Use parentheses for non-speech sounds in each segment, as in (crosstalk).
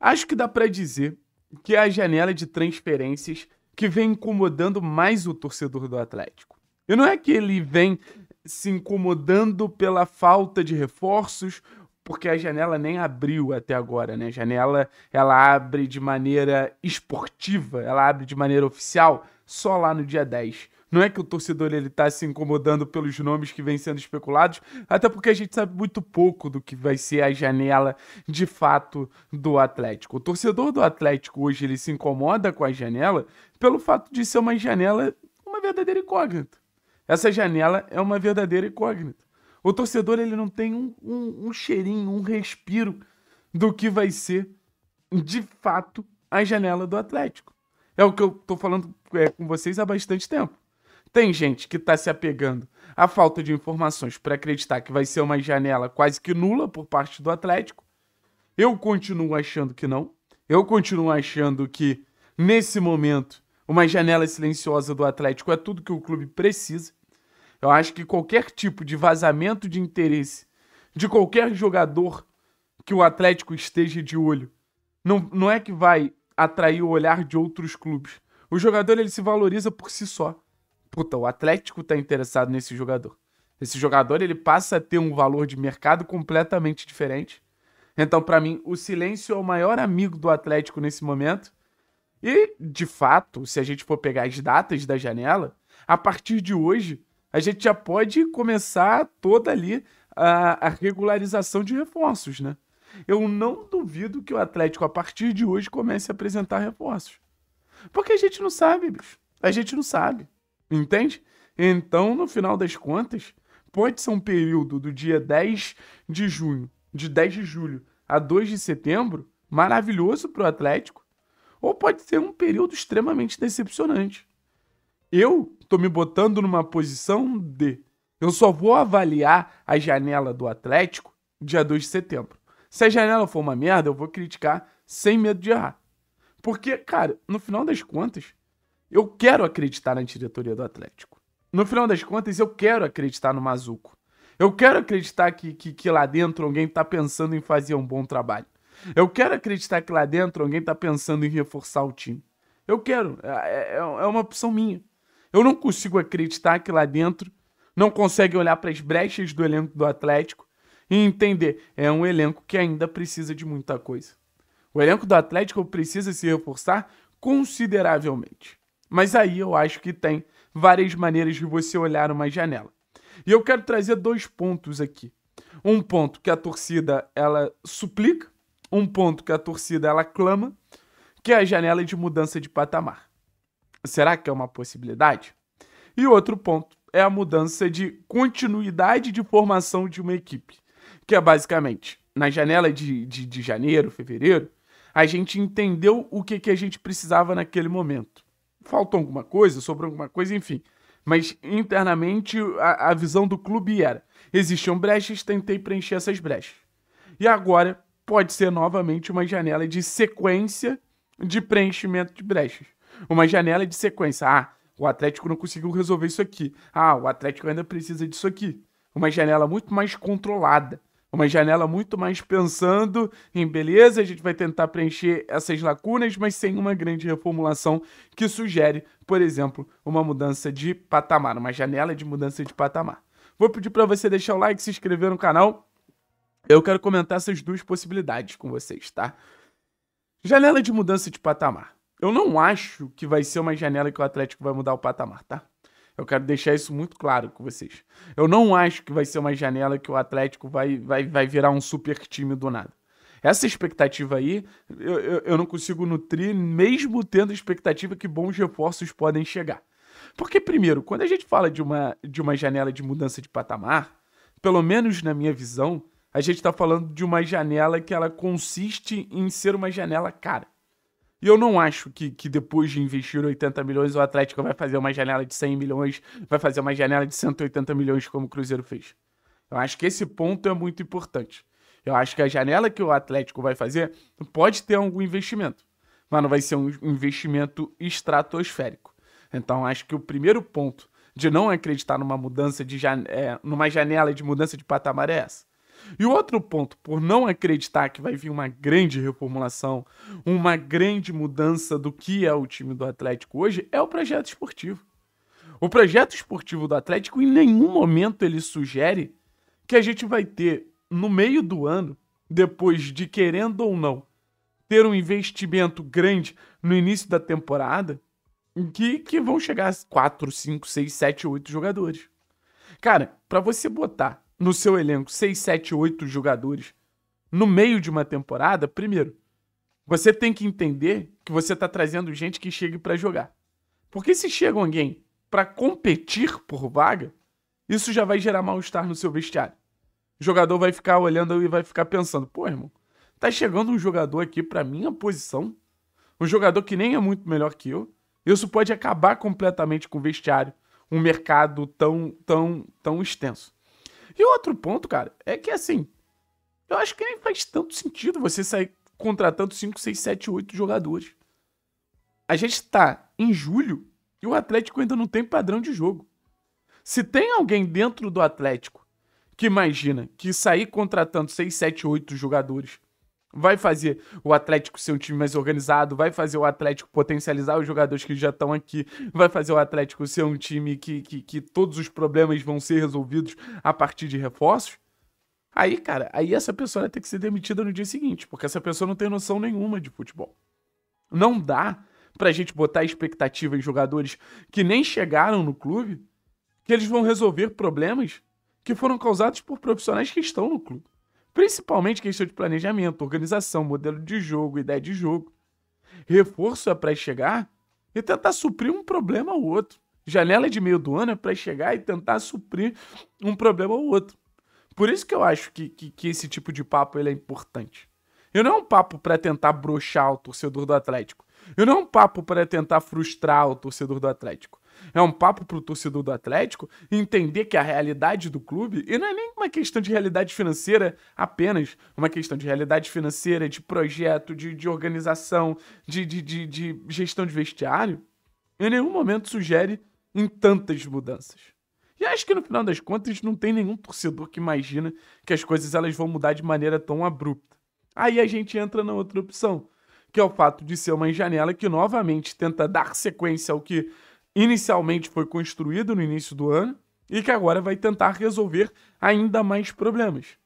Acho que dá para dizer que é a janela de transferências que vem incomodando mais o torcedor do Atlético. E não é que ele vem se incomodando pela falta de reforços, porque a janela nem abriu até agora, né? A janela ela abre de maneira esportiva, ela abre de maneira oficial só lá no dia 10. Não é que o torcedor ele tá se incomodando pelos nomes que vêm sendo especulados, até porque a gente sabe muito pouco do que vai ser a janela de fato do Atlético. O torcedor do Atlético hoje ele se incomoda com a janela pelo fato de ser uma janela, uma verdadeira incógnita. Essa janela é uma verdadeira incógnita. O torcedor ele não tem um, um, um cheirinho, um respiro do que vai ser de fato a janela do Atlético. É o que eu tô falando é, com vocês há bastante tempo. Tem gente que está se apegando à falta de informações para acreditar que vai ser uma janela quase que nula por parte do Atlético. Eu continuo achando que não. Eu continuo achando que, nesse momento, uma janela silenciosa do Atlético é tudo que o clube precisa. Eu acho que qualquer tipo de vazamento de interesse de qualquer jogador que o Atlético esteja de olho não, não é que vai atrair o olhar de outros clubes. O jogador ele se valoriza por si só puta, o Atlético tá interessado nesse jogador. Esse jogador ele passa a ter um valor de mercado completamente diferente. Então, para mim, o silêncio é o maior amigo do Atlético nesse momento. E, de fato, se a gente for pegar as datas da janela, a partir de hoje, a gente já pode começar toda ali a, a regularização de reforços, né? Eu não duvido que o Atlético, a partir de hoje, comece a apresentar reforços. Porque a gente não sabe, bicho. A gente não sabe. Entende? Então, no final das contas, pode ser um período do dia 10 de junho, de 10 de julho a 2 de setembro, maravilhoso para o Atlético, ou pode ser um período extremamente decepcionante. Eu tô me botando numa posição de eu só vou avaliar a janela do Atlético dia 2 de setembro. Se a janela for uma merda, eu vou criticar sem medo de errar. Porque, cara, no final das contas, eu quero acreditar na diretoria do Atlético. No final das contas, eu quero acreditar no Mazuco. Eu quero acreditar que, que, que lá dentro alguém está pensando em fazer um bom trabalho. Eu quero acreditar que lá dentro alguém está pensando em reforçar o time. Eu quero. É, é, é uma opção minha. Eu não consigo acreditar que lá dentro não consegue olhar para as brechas do elenco do Atlético e entender. É um elenco que ainda precisa de muita coisa. O elenco do Atlético precisa se reforçar consideravelmente. Mas aí eu acho que tem várias maneiras de você olhar uma janela. E eu quero trazer dois pontos aqui. Um ponto que a torcida ela suplica, um ponto que a torcida ela clama, que é a janela de mudança de patamar. Será que é uma possibilidade? E outro ponto é a mudança de continuidade de formação de uma equipe, que é basicamente na janela de, de, de janeiro, fevereiro, a gente entendeu o que, que a gente precisava naquele momento faltou alguma coisa, sobrou alguma coisa, enfim. Mas internamente a, a visão do clube era: existiam brechas, tentei preencher essas brechas. E agora pode ser novamente uma janela de sequência de preenchimento de brechas. Uma janela de sequência. Ah, o Atlético não conseguiu resolver isso aqui. Ah, o Atlético ainda precisa disso aqui. Uma janela muito mais controlada uma janela muito mais pensando em beleza, a gente vai tentar preencher essas lacunas, mas sem uma grande reformulação que sugere, por exemplo, uma mudança de patamar, uma janela de mudança de patamar. Vou pedir para você deixar o like, se inscrever no canal. Eu quero comentar essas duas possibilidades com vocês, tá? Janela de mudança de patamar. Eu não acho que vai ser uma janela que o Atlético vai mudar o patamar, tá? Eu quero deixar isso muito claro com vocês. Eu não acho que vai ser uma janela que o Atlético vai, vai, vai virar um super time do nada. Essa expectativa aí, eu, eu, eu não consigo nutrir, mesmo tendo expectativa que bons reforços podem chegar. Porque, primeiro, quando a gente fala de uma, de uma janela de mudança de patamar, pelo menos na minha visão, a gente está falando de uma janela que ela consiste em ser uma janela cara. E eu não acho que, que depois de investir 80 milhões, o Atlético vai fazer uma janela de 100 milhões, vai fazer uma janela de 180 milhões, como o Cruzeiro fez. Eu acho que esse ponto é muito importante. Eu acho que a janela que o Atlético vai fazer pode ter algum investimento, mas não vai ser um investimento estratosférico. Então, acho que o primeiro ponto de não acreditar numa mudança de é, numa janela de mudança de patamar é essa. E outro ponto, por não acreditar que vai vir uma grande reformulação, uma grande mudança do que é o time do Atlético hoje, é o projeto esportivo. O projeto esportivo do Atlético, em nenhum momento ele sugere que a gente vai ter, no meio do ano, depois de querendo ou não, ter um investimento grande no início da temporada, que, que vão chegar a 4, 5, 6, 7, 8 jogadores. Cara, para você botar no seu elenco 6, 7, 8 jogadores no meio de uma temporada, primeiro, você tem que entender que você está trazendo gente que chegue para jogar. Porque se chega alguém para competir por vaga, isso já vai gerar mal-estar no seu vestiário. O jogador vai ficar olhando e vai ficar pensando: pô, irmão, tá chegando um jogador aqui para minha posição, um jogador que nem é muito melhor que eu. Isso pode acabar completamente com o vestiário, um mercado tão, tão, tão extenso. E outro ponto, cara, é que assim, eu acho que nem faz tanto sentido você sair contratando 5, 6, 7, 8 jogadores. A gente tá em julho e o Atlético ainda não tem padrão de jogo. Se tem alguém dentro do Atlético que imagina que sair contratando 6, 7, 8 jogadores vai fazer o Atlético ser um time mais organizado, vai fazer o Atlético potencializar os jogadores que já estão aqui, vai fazer o Atlético ser um time que, que, que todos os problemas vão ser resolvidos a partir de reforços. Aí, cara, aí essa pessoa vai ter que ser demitida no dia seguinte, porque essa pessoa não tem noção nenhuma de futebol. Não dá pra gente botar expectativa em jogadores que nem chegaram no clube, que eles vão resolver problemas que foram causados por profissionais que estão no clube. Principalmente questão de planejamento, organização, modelo de jogo, ideia de jogo. Reforço é para chegar e tentar suprir um problema ou outro. Janela de meio do ano é para chegar e tentar suprir um problema ou outro. Por isso que eu acho que, que, que esse tipo de papo ele é importante. E não é um papo para tentar brochar o torcedor do Atlético. E não é um papo para tentar frustrar o torcedor do Atlético é um papo pro torcedor do Atlético entender que a realidade do clube, e não é nem uma questão de realidade financeira apenas, uma questão de realidade financeira, de projeto, de, de organização, de, de, de, de gestão de vestiário, em nenhum momento sugere em tantas mudanças. E acho que no final das contas não tem nenhum torcedor que imagina que as coisas elas vão mudar de maneira tão abrupta. Aí a gente entra na outra opção, que é o fato de ser uma janela que novamente tenta dar sequência ao que inicialmente foi construído no início do ano e que agora vai tentar resolver ainda mais problemas.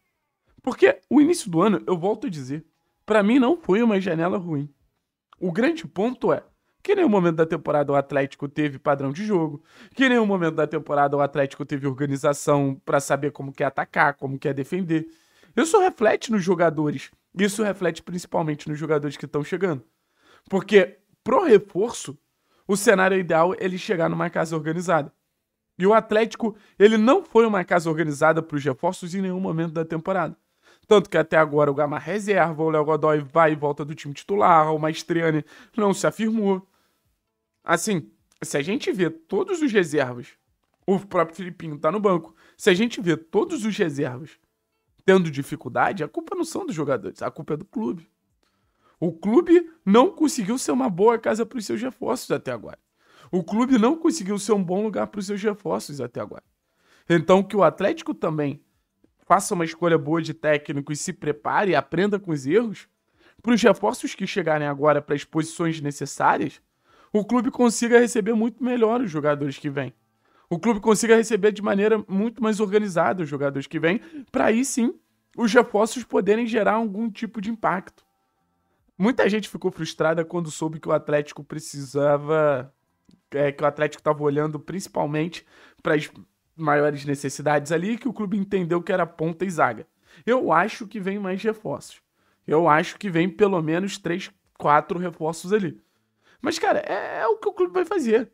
Porque o início do ano, eu volto a dizer, para mim não foi uma janela ruim. O grande ponto é que em nenhum momento da temporada o Atlético teve padrão de jogo, que em nenhum momento da temporada o Atlético teve organização para saber como quer atacar, como quer defender. Isso reflete nos jogadores. Isso reflete principalmente nos jogadores que estão chegando. Porque pro reforço, o cenário ideal é ele chegar numa casa organizada. E o Atlético, ele não foi uma casa organizada para os reforços em nenhum momento da temporada. Tanto que até agora o Gama reserva, o Léo Godoy vai e volta do time titular, o Maestriani não se afirmou. Assim, se a gente vê todos os reservas, o próprio Filipinho tá no banco, se a gente vê todos os reservas tendo dificuldade, a culpa não são dos jogadores, a culpa é do clube. O clube não conseguiu ser uma boa casa para os seus reforços até agora. O clube não conseguiu ser um bom lugar para os seus reforços até agora. Então, que o Atlético também faça uma escolha boa de técnico e se prepare e aprenda com os erros, para os reforços que chegarem agora para as posições necessárias, o clube consiga receber muito melhor os jogadores que vêm. O clube consiga receber de maneira muito mais organizada os jogadores que vêm, para aí sim os reforços poderem gerar algum tipo de impacto. Muita gente ficou frustrada quando soube que o Atlético precisava. É, que o Atlético estava olhando principalmente para as maiores necessidades ali, que o clube entendeu que era ponta e zaga. Eu acho que vem mais reforços. Eu acho que vem pelo menos três, quatro reforços ali. Mas, cara, é, é o que o clube vai fazer.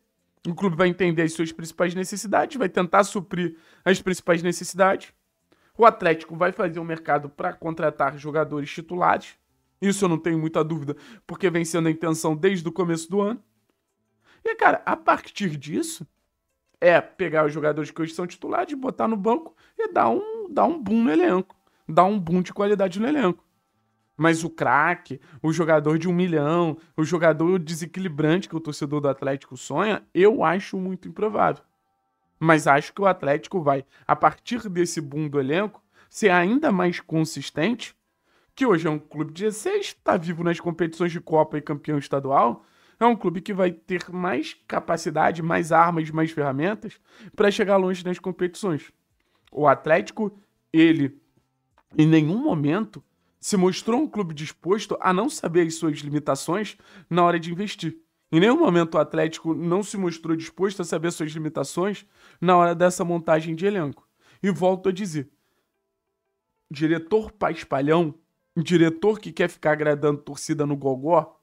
O clube vai entender as suas principais necessidades, vai tentar suprir as principais necessidades. O Atlético vai fazer um mercado para contratar jogadores titulares. Isso eu não tenho muita dúvida, porque vem sendo a intenção desde o começo do ano. E, cara, a partir disso, é pegar os jogadores que hoje são titulares, botar no banco e dar um, dar um boom no elenco. Dar um boom de qualidade no elenco. Mas o craque, o jogador de um milhão, o jogador desequilibrante que o torcedor do Atlético sonha, eu acho muito improvável. Mas acho que o Atlético vai, a partir desse boom do elenco, ser ainda mais consistente, que hoje é um clube de 16, está vivo nas competições de Copa e campeão estadual, é um clube que vai ter mais capacidade, mais armas, mais ferramentas para chegar longe nas competições. O Atlético, ele em nenhum momento se mostrou um clube disposto a não saber as suas limitações na hora de investir. Em nenhum momento o Atlético não se mostrou disposto a saber suas limitações na hora dessa montagem de elenco. E volto a dizer: diretor paspalhão, diretor que quer ficar agradando torcida no gogó,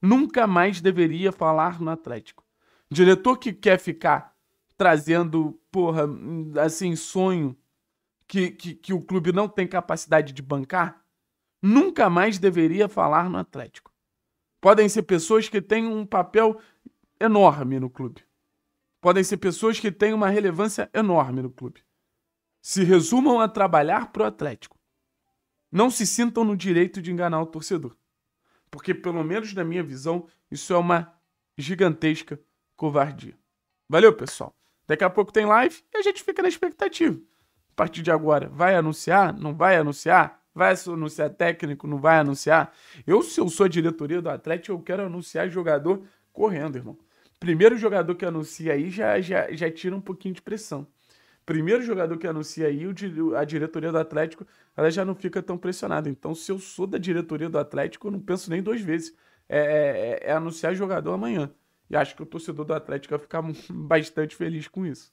nunca mais deveria falar no Atlético. Diretor que quer ficar trazendo, porra, assim, sonho que, que, que o clube não tem capacidade de bancar, nunca mais deveria falar no Atlético. Podem ser pessoas que têm um papel enorme no clube. Podem ser pessoas que têm uma relevância enorme no clube. Se resumam a trabalhar para o Atlético. Não se sintam no direito de enganar o torcedor. Porque, pelo menos na minha visão, isso é uma gigantesca covardia. Valeu, pessoal. Daqui a pouco tem live e a gente fica na expectativa a partir de agora, vai anunciar? Não vai anunciar? Vai anunciar técnico? Não vai anunciar? Eu, se eu sou a diretoria do Atlético, eu quero anunciar jogador correndo, irmão. Primeiro jogador que anuncia aí já, já, já tira um pouquinho de pressão. Primeiro jogador que anuncia aí, a diretoria do Atlético, ela já não fica tão pressionada. Então, se eu sou da diretoria do Atlético, eu não penso nem duas vezes. É, é, é, é anunciar jogador amanhã. E acho que o torcedor do Atlético vai ficar (laughs) bastante feliz com isso.